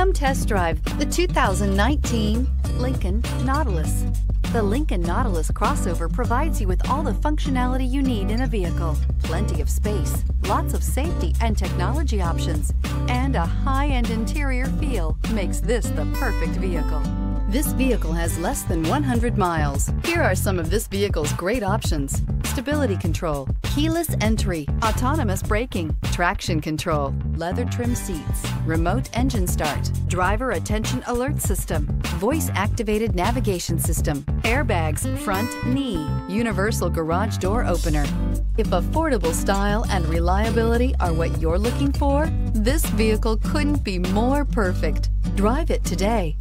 Come test drive the 2019 Lincoln Nautilus. The Lincoln Nautilus crossover provides you with all the functionality you need in a vehicle. Plenty of space, lots of safety and technology options, and a high-end interior feel makes this the perfect vehicle. This vehicle has less than 100 miles. Here are some of this vehicle's great options. Stability control, keyless entry, autonomous braking, traction control, leather trim seats, remote engine start, driver attention alert system, voice activated navigation system, airbags, front knee, universal garage door opener. If affordable style and reliability are what you're looking for, this vehicle couldn't be more perfect. Drive it today.